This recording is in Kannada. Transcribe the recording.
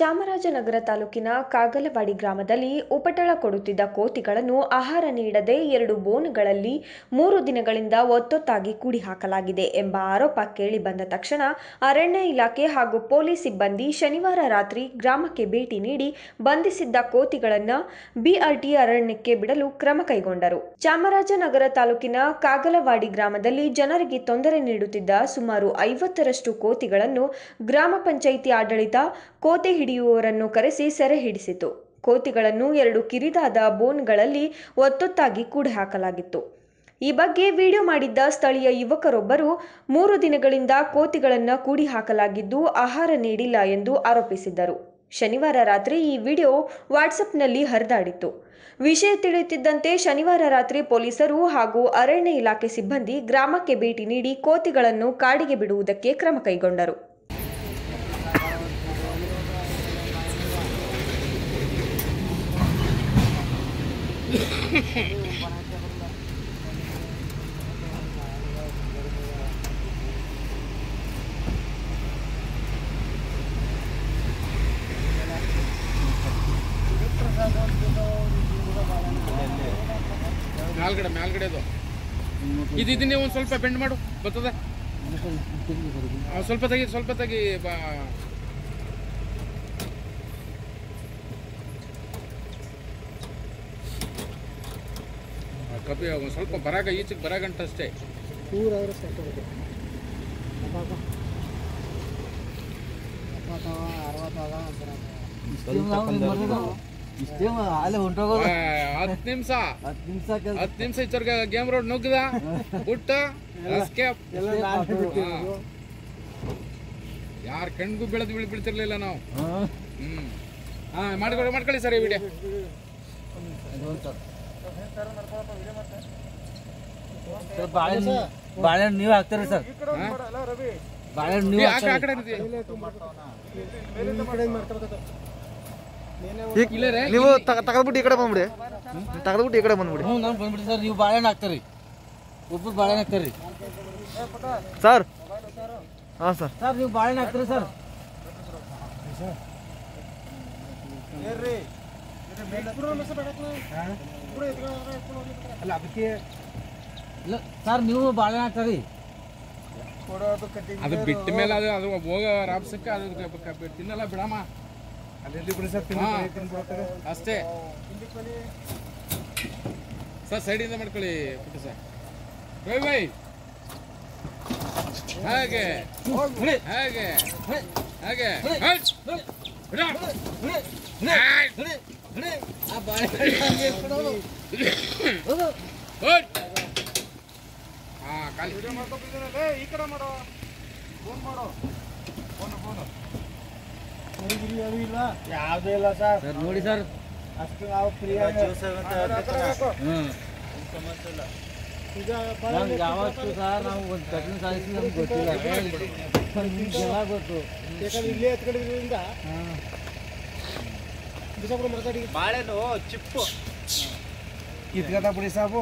ಚಾಮರಾಜನಗರ ತಾಲೂಕಿನ ಕಾಗಲವಾಡಿ ಗ್ರಾಮದಲ್ಲಿ ಉಪಟಳ ಕೊಡುತ್ತಿದ್ದ ಕೋತಿಗಳನ್ನು ಆಹಾರ ನೀಡದೆ ಎರಡು ಬೋನುಗಳಲ್ಲಿ ಮೂರು ದಿನಗಳಿಂದ ಒತ್ತೊತ್ತಾಗಿ ಕೂಡಿ ಹಾಕಲಾಗಿದೆ ಎಂಬ ಆರೋಪ ಕೇಳಿ ಬಂದ ತಕ್ಷಣ ಅರಣ್ಯ ಇಲಾಖೆ ಹಾಗೂ ಪೊಲೀಸ್ ಸಿಬ್ಬಂದಿ ಶನಿವಾರ ರಾತ್ರಿ ಗ್ರಾಮಕ್ಕೆ ಭೇಟಿ ನೀಡಿ ಬಂಧಿಸಿದ್ದ ಕೋತಿಗಳನ್ನು ಬಿಆರ್ಟಿ ಅರಣ್ಯಕ್ಕೆ ಬಿಡಲು ಕ್ರಮ ಕೈಗೊಂಡರು. ಚಾಮರಾಜನಗರ ತಾಲೂಕಿನ ಕಾಗಲವಾಡಿ ಗ್ರಾಮದಲ್ಲಿ ಜನರಿಗೆ ತೊಂದರೆ ನೀಡುತ್ತಿದ್ದ ಸುಮಾರು ಐವತ್ತರಷ್ಟು ಕೋತಿಗಳನ್ನು ಗ್ರಾಮ ಪಂಚಾಯಿತಿ ಆಡಳಿತ ಕೋತಿ ಹಿಡಿಯುವವರನ್ನು ಕರೆಸಿ ಸೆರೆ ಹಿಡಿಸಿತು. ಕೋತಿಗಳನ್ನು ಎರಡು ಕಿರಿದಾದ ಬೋನ್ಗಳಲ್ಲಿ ಒತ್ತೊತ್ತಾಗಿ ಕೂಡಿ ಹಾಕಲಾಗಿತ್ತು ಈ ಬಗ್ಗೆ ವಿಡಿಯೋ ಮಾಡಿದ್ದ ಸ್ಥಳೀಯ ಯುವಕರೊಬ್ಬರು, ಮೂರು ದಿನಗಳಿಂದ ಕೋತಿಗಳನ್ನು ಕೂಡಿ ಹಾಕಲಾಗಿದ್ದು ಆಹಾರ ನೀಡಿಲ್ಲ ಎಂದು ಆರೋಪಿಸಿದ್ದರು. ಶನಿವಾರ ರಾತ್ರಿ ಈ ವಿಡಿಯೋ ವಾಟ್ಸಪ್ನಲ್ಲಿ ಹರಿದಾಡಿತ್ತು. ವಿಷಯ ತಿಳಿಯುತ್ತಿದ್ದಂತೆ ಶನಿವಾರ ರಾತ್ರಿ ಪೊಲೀಸರು ಹಾಗೂ ಅರಣ್ಯ ಇಲಾಖೆ ಸಿಬ್ಬಂದಿ ಗ್ರಾಮಕ್ಕೆ ಭೇಟಿ ನೀಡಿ ಕೋತಿಗಳನ್ನು ಕಾಡಿಗೆ ಬಿಡುವುದಕ್ಕೆ ಕ್ರಮ ಕೈಗೊಂಡರು. ಮೇಲ್ಗಡೆ ಮೇಲ್ಗಡೆ ಅದು ಇದು ಇದನ್ನೇ ಒಂದು ಸ್ವಲ್ಪ ಬೆಂಡ್ ಮಾಡು. ಬರ್ತದ? ಸ್ವಲ್ಪ ತೆಗಿ ಸ್ವಲ್ಪ ತೆಗಿ, ಬಾ. ಕಪಿ ಒಂದು ಸ್ವಲ್ಪ ಬರಾಗ ಈಚೆಗೆ ಬರಾಗಂಟ ಅಷ್ಟೇ ಸಾಕಾಗುತ್ತೆ ಹತ್ತು ನಿಮಿಷ. ಹತ್ತು ನಿಮಿಷ ಇಚ್ಚರ್ಗ ಗೇಮ್ ರೋಡ್ ನುಗ್ಗದ? ಬಿಟ್ಟ ಎಸ್ಕೇಪ್ ಯಾರ ಕಣ್ಗೂ ಬೆಳೆದು ಬಿಳಿ ಬಿಡ್ತಿರ್ಲಿಲ್ಲ ನಾವು. ಹ್ಮ್. ಹಾ ಮಾಡ್ಕೊಳ್ಳಿ ಮಾಡ್ಕೊಳ್ಳಿ ಸರ್ ಈ ವಿಡಿಯೋ ಬಾಳೆಹಣ್ಣು ಬಾಳೆಹಣ್ಣು ನೀವು ಹಾಕ್ತೀರಿ ಸರ್ ಬಾಳೆಹಣ್ಣು ನೀವು ಆ ಕಡೆ- ಆ ಕಡೆ ನಿಂತಿ. ಇಲ್ಲೇ ರೇ, ನೀವು ತಗದ್ಬಿಟ್ಟು ಈ ಕಡೆ ಬಂದ್ಬಿಡಿ ತಗದ್ಬಿಟ್ಟು ಈ ಕಡೆ ಬಂದ್ಬಿಡಿ ಹ್ಞೂ ನಾನು ಬಂದ್ಬಿಡಿ ಸರ್ ನೀವು ಬಾಳೆಹಣ್ಣು ಹಾಕ್ತೀರಿ ಒಬ್ಬರು ಬಾಳೆಹಣ್ಣು ಹಾಕ್ತೀರಿ ಸರ್ ಹಾಂ ಸರ್ ಸರ್ ನೀವು ಬಾಳೆಹಣ್ಣು ಹಾಕ್ತೀರಿ ಸರ್ ಇಲ್ಲ ಸರ್ ನೀವು ಬಾಳೆಹಣ್ಣು ಹಾಕ್ತೀರಿ ಅದು ಬಿಟ್ಟ ಮೇಲೆ ಅದು ಅದು ಹೋಗ ರಾಬ್ಸಕ್ಕೆ ಅದು ಕ- ಕ- ಕ- ತಿನ್ನಲ್ಲ ಬಿಡಮ್ಮ. ಹಾ, ಅಷ್ಟೇ. ಸರ್ ಸೈಡಿಂದ ಮಾಡ್ಕೊಳ್ಳಿ ಪುಟ್ಟ ಸರ್. Bye bye. ಹಾಗೆ. ಹಾಗೆ. ಹಾಗೆ. ಹಟ್! ಬಿಡ! ಹಟ್! ಆ ಮಾಡೋ ಫೋನ್ ಹಾ ಖಾಲಿ ಯಾವುದೂ ಇಲ್ಲ ಸರ್ ನೋಡಿ ಸರ್ ಅಷ್ಟು ನಾವು ಫ್ರೀ ಹ್ಞೂ ನಮ್ಗೆ ಯಾವತ್ತು ಸಹ ನಾವು ಒಂದು ಕಠಿಣ ಸಾಧಿಸಿ ನಮ್ಗೆ ಗೊತ್ತಿಲ್ಲ ಗೊತ್ತು ಯಾಕಂದ್ರೆ ಇಲ್ಲೇ ಎತ್ಕೊಂಡಿದ್ರಿಂದ ಬಿಸಾಪುರ ಮಾತಾಡಿ ಬಾಳೆನು ಚಿಪ್ಪು ಕಿತ್ಕತ ಬಿಡಿ ಸಾಬು